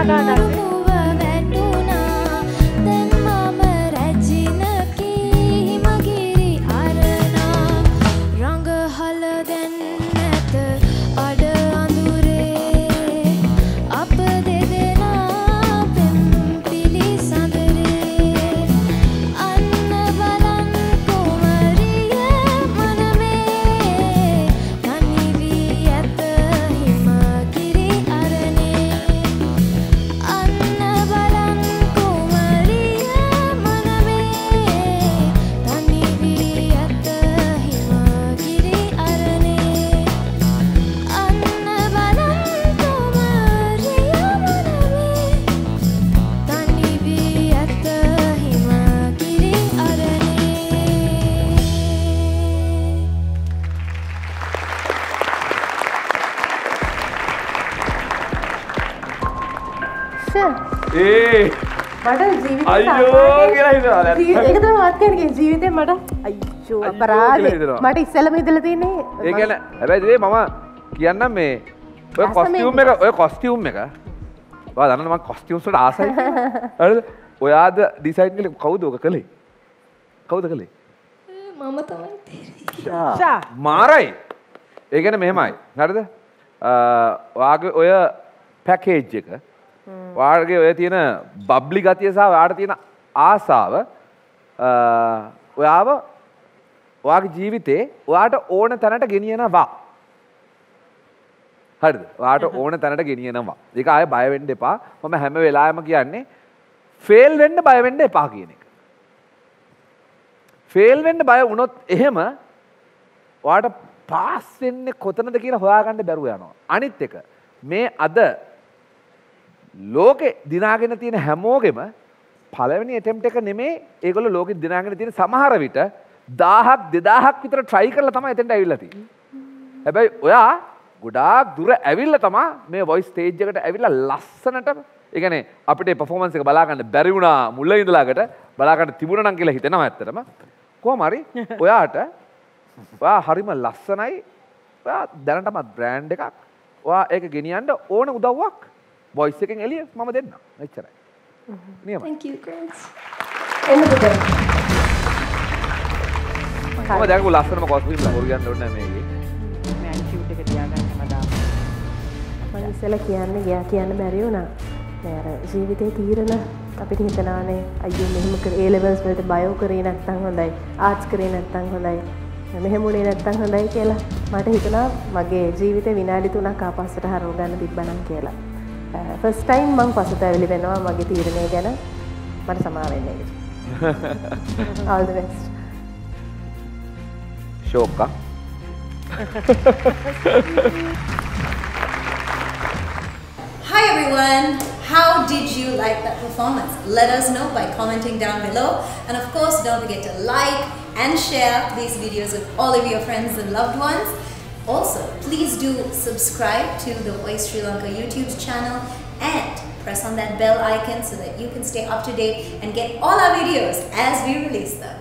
මුව වැටුනා දැන් මම ඒ. මට අයියෝ කියලා හිතනවා දැන්. ඒක තමයි මාත් කියන්නේ ජීවිතේ මට අයියෝ අපරාධේ. මට ඉස්සෙල්ලම ඉඳලා තියෙන්නේ ඒ කියන්නේ හැබැයි දේ මම කියන්නම් මේ ඔය කොස්ටියුම් එක ඔය කොස්ටියුම් එක. ඔයා දන්නවද මම කොස්ටියුම්ස් වලට ආසයි? ඔයාද ඩිසයින් කළේ කවුද ඔක කළේ? කවුද කළේ? මම තමයි මාරයි. ඒ කියන්නේ මෙහෙමයි. හරිද? ඔයාගේ ඔය පැකේජ් එක ඔයාගේ ඔය තියෙන බබ්ලි ගතිය සහ ඔයාට තියෙන ආසාව ඔයාව ඔයාගේ ජීවිතේ ඔයාට ඕන තැනට ගෙනියනවා. හරිද? ඔයාට ඕන තැනට ගෙනියනවා. ඒක ආය බය වෙන්න එපා. මම හැම වෙලාවෙම කියන්නේ ෆේල් වෙන්න බය වෙන්න එපා කියන එක. ෆේල් වෙන්න බය වුණොත් එහෙම ඔයාට පාස් වෙන්නේ කොතනද කියලා හොයාගන්න බැරුව යනවා. අනිත් එක මේ අද ලෝකෙ දිනාගෙන තියෙන හැමෝගෙම පළවෙනි attempt එක නෙමේ ඒගොල්ලෝ ලෝකෙ දිනාගෙන තියෙන සමහර විට 1000ක් 2000ක් විතර try කරලා තමයි එතෙන්ට ඇවිල්ලා තියෙන්නේ. හැබැයි ඔයා ගොඩාක් දුර ඇවිල්ලා තමයි මේ voice stage එකට ඇවිල්ලා ලස්සනට ඒ කියන්නේ අපිට performance එක බලා ගන්න බැරි වුණා මුල ඉඳලාකට බලා ගන්න තිබුණා නම් කියලා හිතෙනවා ඇත්තටම. කොහොම හරි ඔයාට ඔයා හරිම ලස්සනයි ඔයා දැනටමත් බ්‍රෑන්ඩ් එකක් ඔයා ඒක ගෙනියන්න ඕන උදව්වක් වොයිස් එකෙන් එළිය මම දෙන්න. එච්චරයි. නියම එන්න පුතේ. මම දැකපු ලස්සනම කොස්ටියුම් ලහුරු ගන්න ඕනේ මේකේ. මෑන් ෂූට් එක තියාගන්න හැමදාම. මම ඉස්සෙල්ලා කියන්න ගියා කියන්න බැරි වුණා. මේ අර ජීවිතේ තීරණ අපිට හිතනානේ අයියෝ මෙහෙම කර A levels වලට බයෝ කරේ නැත්නම් හොඳයි. ආර්ට්ස් කරේ නැත්නම් හොඳයි. මෙහෙම උනේ නැත්නම් හොඳයි කියලා මට හිතුණා මගේ ජීවිතේ විනාඩි 3ක් ආපස්සට හරව ගන්න තිබ්බනම් කියලා ෆස්ට් ටයිම් මං පසුතැවිලි වෙනවා මගේ තීරණය ගැන මට සමා වෙන්න all the best ෂෝක්කා Hi everyone! How did you like that performance? Let us know by commenting down below. And of course, don't forget to like and share these videos with all of your friends and loved ones. Also, please do subscribe to the Voice Sri Lanka YouTube channel and press on that bell icon so that you can stay up to date and get all our videos as we release them.